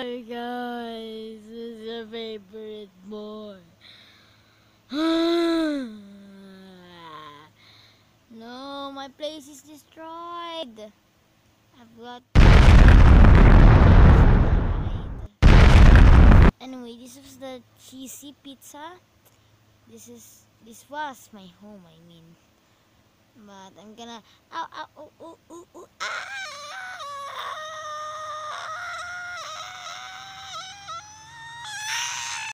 Hi guys, this is your favorite boy. no, my place is destroyed. I've got. Anyway, this was the cheesy pizza. This is this was my home. I mean, but I'm gonna. Ow, ow, Ow! ow.